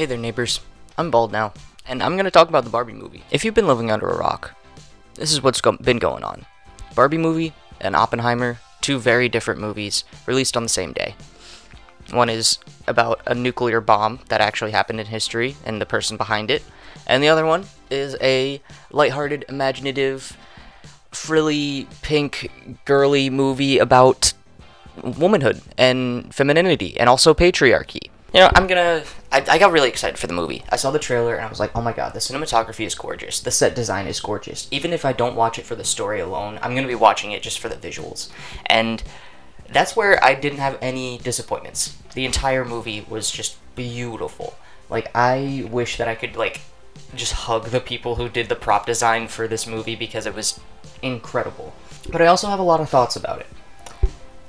Hey there, neighbors. I'm bald now, and I'm gonna talk about the Barbie movie. If you've been living under a rock, this is what's go- been going on. Barbie movie and Oppenheimer, two very different movies, released on the same day. One is about a nuclear bomb that actually happened in history and the person behind it, and the other one is a lighthearted, imaginative, frilly, pink, girly movie about womanhood and femininity and also patriarchy. You know, I'm gonna. I, I got really excited for the movie. I saw the trailer and I was like, oh my god, the cinematography is gorgeous. The set design is gorgeous. Even if I don't watch it for the story alone, I'm gonna be watching it just for the visuals. And that's where I didn't have any disappointments. The entire movie was just beautiful. Like, I wish that I could, like, just hug the people who did the prop design for this movie because it was incredible. But I also have a lot of thoughts about it,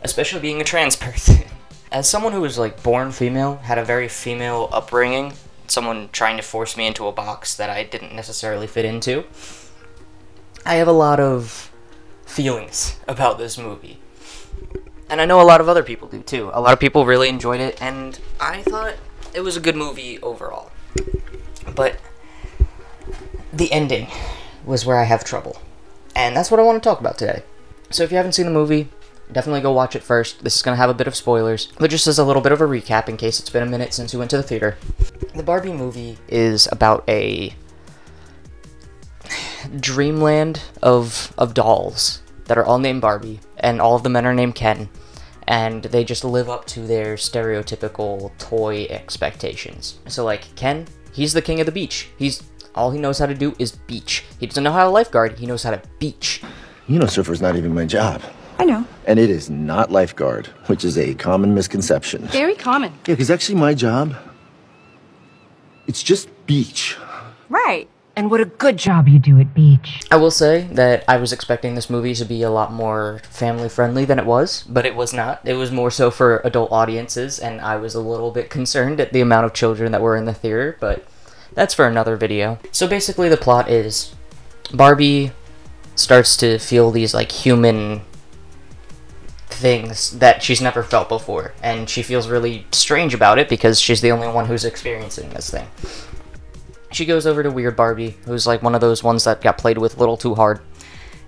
especially being a trans person. As someone who was like born female, had a very female upbringing, someone trying to force me into a box that I didn't necessarily fit into, I have a lot of feelings about this movie. And I know a lot of other people do too. A lot of people really enjoyed it, and I thought it was a good movie overall. But the ending was where I have trouble. And that's what I want to talk about today. So if you haven't seen the movie, definitely go watch it first. This is going to have a bit of spoilers, but just as a little bit of a recap in case it's been a minute since you went to the theater. The Barbie movie is about a dreamland of of dolls that are all named Barbie, and all of the men are named Ken, and they just live up to their stereotypical toy expectations. So like Ken, he's the king of the beach. He's all he knows how to do is beach. He doesn't know how to lifeguard. He knows how to beach. You know, surfer's not even my job. I know. And it is not lifeguard, which is a common misconception. Very common. Yeah, because actually my job, it's just beach. Right. And what a good job you do at beach. I will say that I was expecting this movie to be a lot more family friendly than it was, but it was not. It was more so for adult audiences, and I was a little bit concerned at the amount of children that were in the theater, but that's for another video. So basically, the plot is Barbie starts to feel these like human things that she's never felt before, and she feels really strange about it because she's the only one who's experiencing this thing. She goes over to Weird Barbie, who's like one of those ones that got played with a little too hard.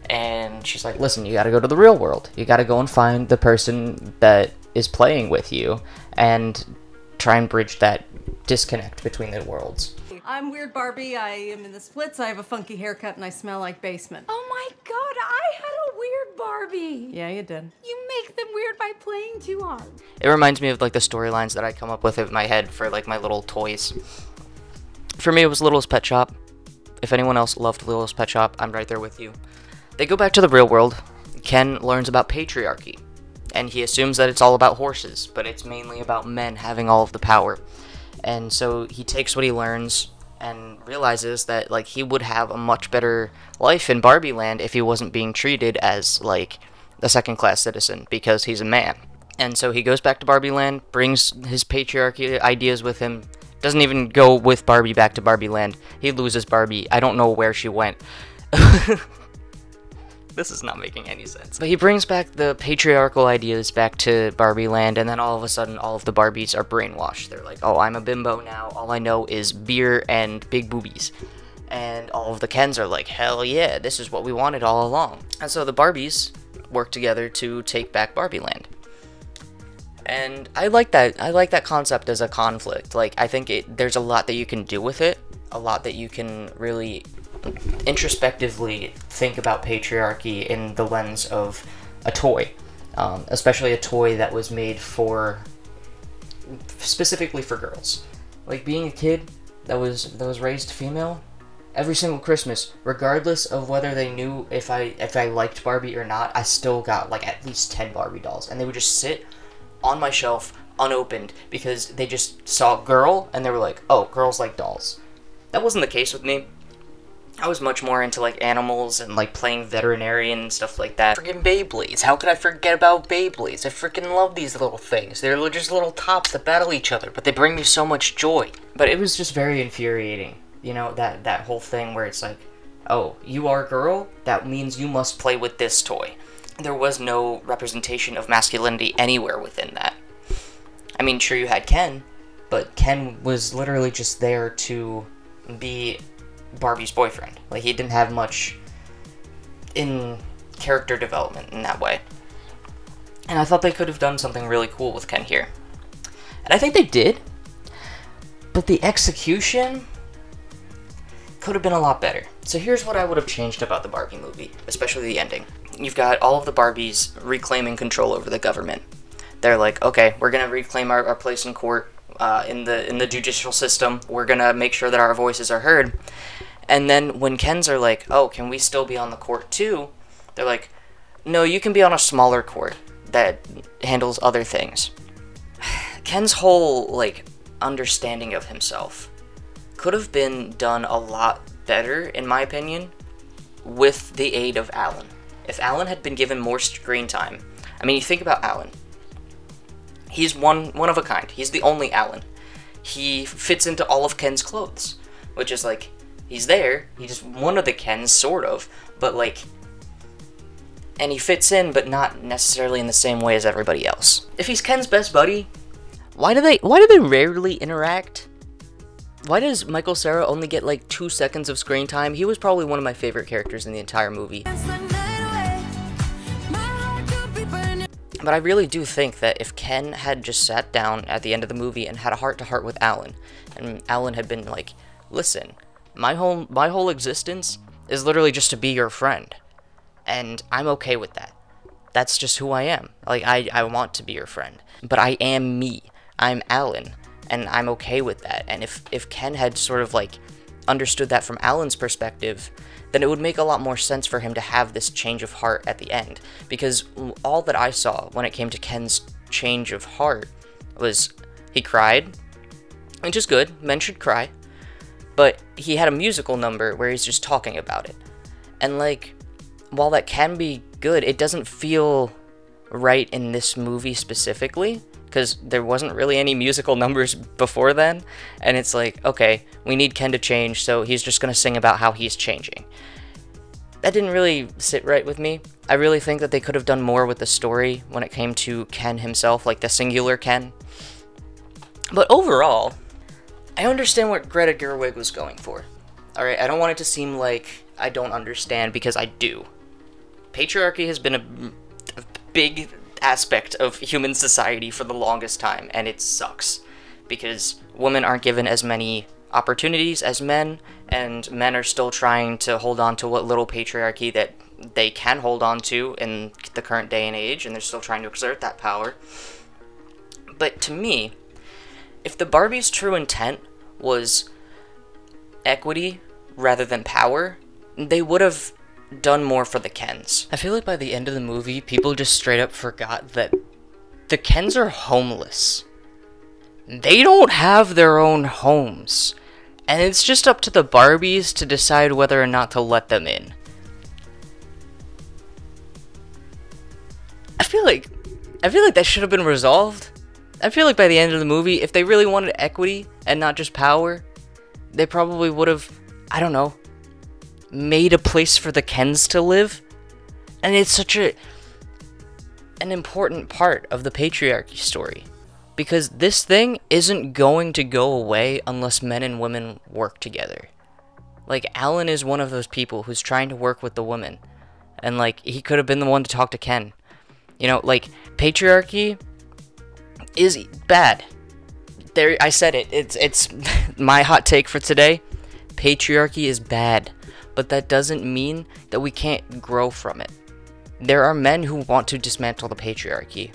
And she's like, listen, you gotta go to the real world. You gotta go and find the person that is playing with you and try and bridge that disconnect between the worlds. I'm Weird Barbie. I am in the splits. I have a funky haircut and I smell like basement. Oh my god, I had a weird Barbie. Yeah, you did. You make them weird by playing too hard. It reminds me of like the storylines that I come up with in my head for like my little toys. For me, it was Littlest Pet Shop. If anyone else loved Littlest Pet Shop, I'm right there with you. They go back to the real world. Ken learns about patriarchy, and he assumes that it's all about horses, but it's mainly about men having all of the power. And so he takes what he learns and realizes that like he would have a much better life in Barbie Land if he wasn't being treated as like a second class citizen because he's a man. And so he goes back to Barbie Land, brings his patriarchy ideas with him, doesn't even go with Barbie back to Barbie Land. He loses Barbie. I don't know where she went. this is not making any sense. But he brings back the patriarchal ideas back to Barbie Land, and then all of a sudden, all of the Barbies are brainwashed. They're like, oh, I'm a bimbo now. All I know is beer and big boobies. And all of the Kens are like, hell yeah, this is what we wanted all along. And so the Barbies work together to take back Barbie Land. And I like that. I like that concept as a conflict. Like, I think it, there's a lot that you can do with it, a lot that you can really introspectively think about patriarchy in the lens of a toy, um, especially a toy that was made for specifically for girls. Like being a kid that was that was raised female, every single Christmas, regardless of whether they knew if I if I liked Barbie or not, I still got like at least ten Barbie dolls, and they would just sit on my shelf unopened because they just saw girl and they were like, "Oh, girls like dolls." That wasn't the case with me. I was much more into like animals and like playing veterinarian and stuff like that. Freaking Beyblades. How could I forget about Beyblades? I freaking love these little things. They're just little tops that battle each other, but they bring me so much joy. But it was just very infuriating. You know, that that whole thing where it's like, "Oh, you are a girl? That means you must play with this toy." There was no representation of masculinity anywhere within that. I mean, sure you had Ken, but Ken was literally just there to be Barbie's boyfriend. Like he didn't have much in character development in that way. And I thought they could have done something really cool with Ken here. And I think they did. But the execution could have been a lot better. So here's what I would have changed about the Barbie movie, especially the ending. You've got all of the Barbies reclaiming control over the government. They're like, okay, we're gonna reclaim our, our place in court, uh, in the in the judicial system. We're gonna make sure that our voices are heard. And then when Kens are like, oh, can we still be on the court too? They're like, no, you can be on a smaller court that handles other things. Ken's whole like understanding of himself could have been done a lot better, in my opinion, with the aid of Alan. If Alan had been given more screen time, I mean, you think about Alan. He's one one of a kind. He's the only Alan. He fits into all of Ken's clothes, which is like he's there. He's just one of the Kens, sort of, but like, and he fits in, but not necessarily in the same way as everybody else. If he's Ken's best buddy, why do they why do they rarely interact? Why does Michael Cera only get like two seconds of screen time? He was probably one of my favorite characters in the entire movie. But I really do think that if Ken had just sat down at the end of the movie and had a heart to heart with Alan, and Alan had been like, "Listen, my whole my whole existence is literally just to be your friend, and I'm okay with that. That's just who I am. Like I I want to be your friend, but I am me. I'm Alan, and I'm okay with that. And if if Ken had sort of like understood that from Alan's perspective, then it would make a lot more sense for him to have this change of heart at the end. Because all that I saw when it came to Ken's change of heart was he cried, which is good, men should cry, but he had a musical number where he's just talking about it. And like, while that can be good, it doesn't feel right in this movie specifically because there wasn't really any musical numbers before then. And it's like, okay, we need Ken to change, so he's just gonna sing about how he's changing. That didn't really sit right with me. I really think that they could have done more with the story when it came to Ken himself, like the singular Ken. But overall, I understand what Greta Gerwig was going for. Alright, I don't want it to seem like I don't understand because I do. Patriarchy has been a, a big aspect of human society for the longest time, and it sucks because women aren't given as many opportunities as men, and men are still trying to hold on to what little patriarchy that they can hold on to in the current day and age, and they're still trying to exert that power. But to me, if the Barbie's true intent was equity rather than power, they would have done more for the Kens. I feel like by the end of the movie, people just straight up forgot that the Kens are homeless. They don't have their own homes. And it's just up to the Barbies to decide whether or not to let them in. I feel like I feel like that should have been resolved. I feel like by the end of the movie, if they really wanted equity and not just power, they probably would have I don't know, made a place for the Kens to live. And it's such a an important part of the patriarchy story. Because this thing isn't going to go away unless men and women work together. Like Alan is one of those people who's trying to work with the woman. And like he could have been the one to talk to Ken. You know, like patriarchy is bad. There I said it. It's it's my hot take for today. Patriarchy is bad but that doesn't mean that we can't grow from it. There are men who want to dismantle the patriarchy,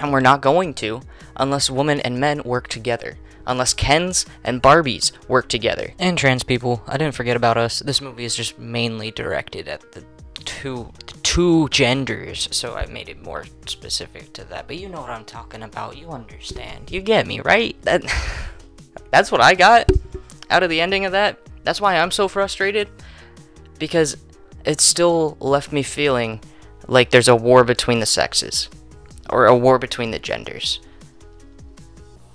and we're not going to unless women and men work together. Unless Kens and Barbies work together. And trans people, I didn't forget about us. This movie is just mainly directed at the two two genders, so I made it more specific to that. But you know what I'm talking about. You understand. You get me, right? That That's what I got out of the ending of that. That's why I'm so frustrated because it still left me feeling like there's a war between the sexes or a war between the genders.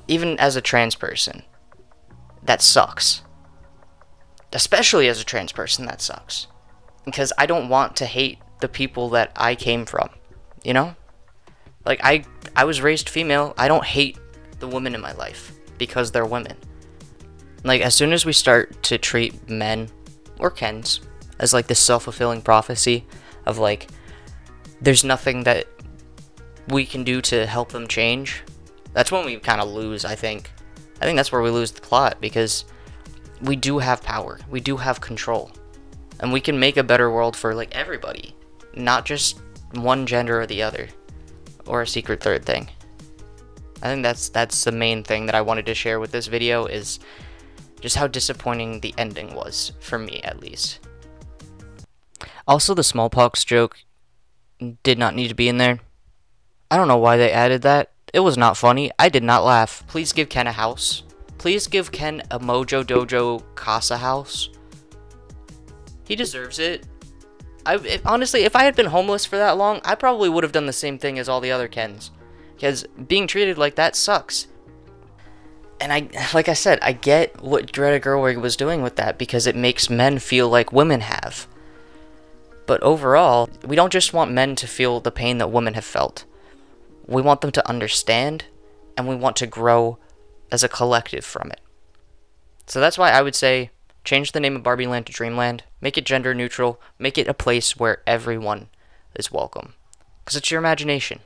Even as a trans person, that sucks. Especially as a trans person, that sucks. Because I don't want to hate the people that I came from, you know? Like I I was raised female. I don't hate the women in my life. because they're women. Like, as soon as we start to treat men, or Kens, as like this self fulfilling prophecy of like, there's nothing that we can do to help them change, that's when we kind of lose, I think. I think that's where we lose the plot because we do have power, we do have control, and we can make a better world for like everybody, not just one gender or the other, or a secret third thing. I think that's that's the main thing that I wanted to share with this video is just how disappointing the ending was for me at least. Also the smallpox joke did not need to be in there. I don't know why they added that. It was not funny. I did not laugh. Please give Ken a house. Please give Ken a Mojo Dojo Casa house. He deserves it. I if, honestly, if I had been homeless for that long, I probably would have done the same thing as all the other Kens. Because being treated like that sucks. And I, like I said, I get what Greta Gerwig was doing with that because it makes men feel like women have. But overall, we don't just want men to feel the pain that women have felt. We want them to understand, and we want to grow as a collective from it. So that's why I would say change the name of Barbie Land to Dreamland, make it gender neutral, make it a place where everyone is welcome. Because it's your imagination.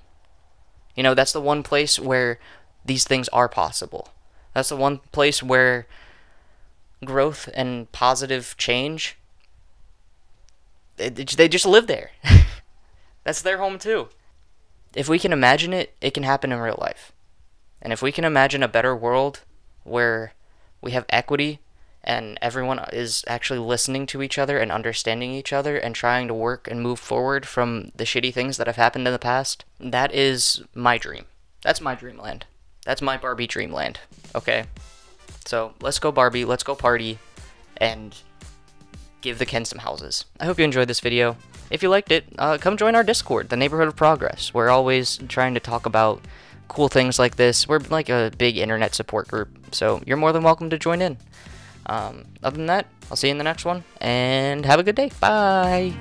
You know, that's the one place where these things are possible. That's the one place where growth and positive change they, just live there. that's their home too. If we can imagine it, it can happen in real life. And if we can imagine a better world where we have equity and everyone is actually listening to each other and understanding each other and trying to work and move forward from the shitty things that have happened in the past, that is my dream. That's my dreamland. That's my Barbie dreamland. Okay? So let's go Barbie, let's go party, and give the Ken some houses. I hope you enjoyed this video. If you liked it, uh, come join our Discord, the Neighborhood of Progress. We're always trying to talk about cool things like this. We're like a big internet support group, so you're more than welcome to join in. Um, other than that, I'll see you in the next one, and have a good day. Bye!